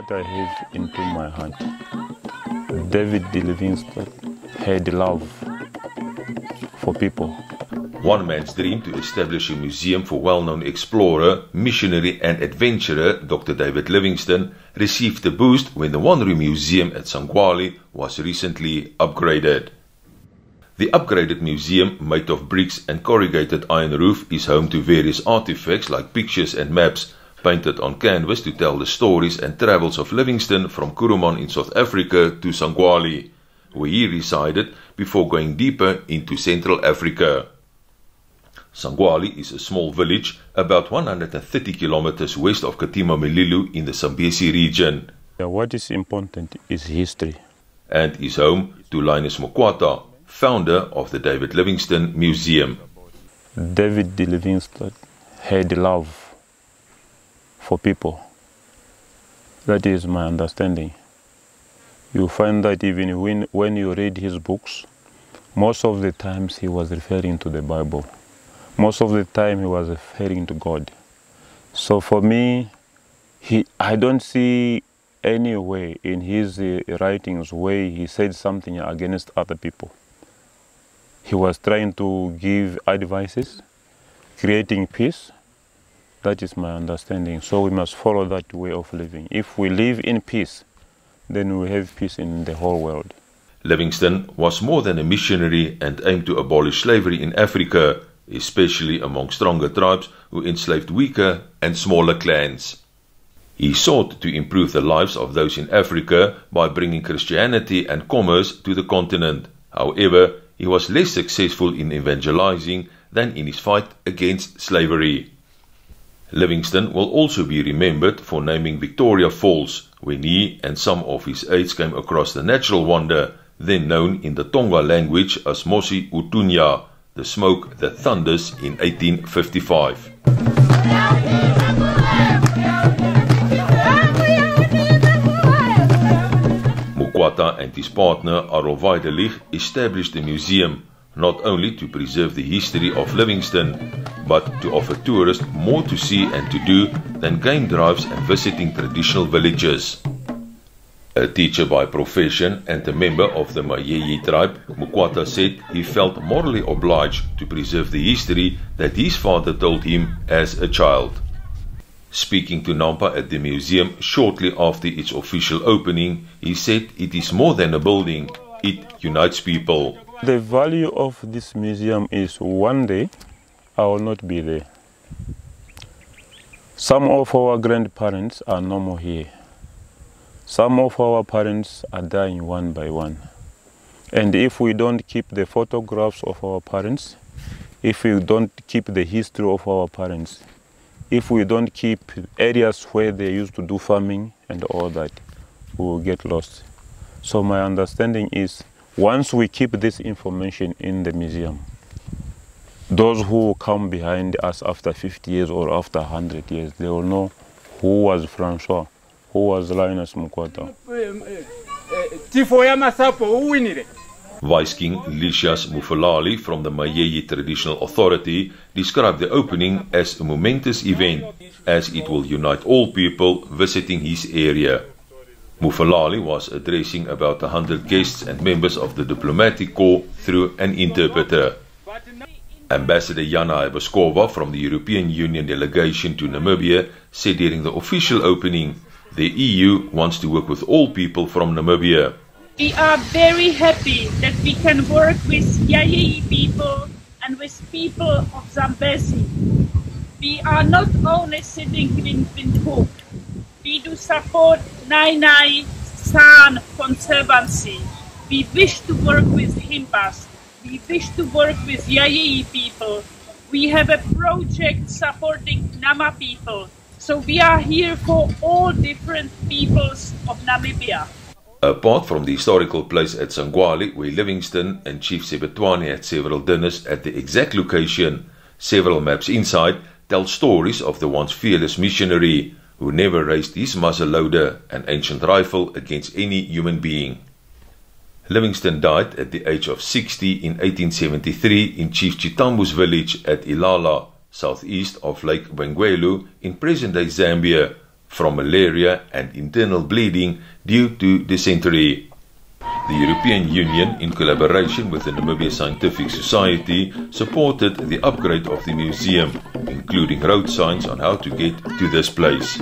What I have into my heart, David Livingstone had love for people. One man's dream to establish a museum for well-known explorer, missionary and adventurer Dr. David Livingstone received a boost when the one-room Museum at Sangwali was recently upgraded. The upgraded museum, made of bricks and corrugated iron roof, is home to various artifacts like pictures and maps painted on canvas to tell the stories and travels of Livingstone from Kuruman in South Africa to Sangwali, where he resided before going deeper into Central Africa. Sangwali is a small village about 130 kilometers west of Katima Mulilo in the Zambezi region. What is important is history. And is home to Linus Mukwata, founder of the David Livingstone Museum. David de Livingstone had love for people. That is my understanding. You find that even when, when you read his books, most of the times he was referring to the Bible. Most of the time he was referring to God. So for me, he, I don't see any way in his uh, writings where he said something against other people. He was trying to give advices, creating peace, that is my understanding. So we must follow that way of living. If we live in peace, then we have peace in the whole world. Livingstone was more than a missionary and aimed to abolish slavery in Africa, especially among stronger tribes who enslaved weaker and smaller clans. He sought to improve the lives of those in Africa by bringing Christianity and commerce to the continent. However, he was less successful in evangelizing than in his fight against slavery. Livingstone will also be remembered for naming Victoria Falls when he and some of his aides came across the natural wonder, then known in the Tonga language as Mosi Utunya, the smoke that thunders in 1855. Mukwata and his partner Arol Weidelich established the museum not only to preserve the history of Livingstone, but to offer tourists more to see and to do than game drives and visiting traditional villages. A teacher by profession and a member of the Mayeye tribe, Mukwata said he felt morally obliged to preserve the history that his father told him as a child. Speaking to Nampa at the museum shortly after its official opening, he said it is more than a building, it unites people. The value of this museum is one day I will not be there. Some of our grandparents are no more here. Some of our parents are dying one by one. And if we don't keep the photographs of our parents, if we don't keep the history of our parents, if we don't keep areas where they used to do farming and all that, we will get lost. So my understanding is once we keep this information in the museum, those who come behind us after 50 years or after 100 years, they will know who was Francois, who was Linus Mukwata. Vice King Lysias Mufalali from the Mayeyi Traditional Authority described the opening as a momentous event as it will unite all people visiting his area. Mufalali was addressing about 100 guests and members of the diplomatic corps through an interpreter. Ambassador Jana Hybaskova from the European Union delegation to Namibia said during the official opening, the EU wants to work with all people from Namibia. We are very happy that we can work with Yayei people and with people of Zambezi. We are not only sitting in Windhoek, we do support Nyae Nyae San Conservancy. We wish to work with Himbas. We wish to work with Yayei people. We have a project supporting Nama people. So we are here for all different peoples of Namibia. Apart from the historical place at Sangwali, where Livingstone and Chief Sebetwane had several dinners at the exact location, several maps inside tell stories of the once fearless missionary who never raised his muzzleloader, an ancient rifle, against any human being. Livingstone died at the age of 60 in 1873 in Chief Chitambo's village at Ilala, southeast of Lake Bangweulu in present-day Zambia, from malaria and internal bleeding due to dysentery. The European Union, in collaboration with the Namibia Scientific Society, supported the upgrade of the museum, including road signs on how to get to this place.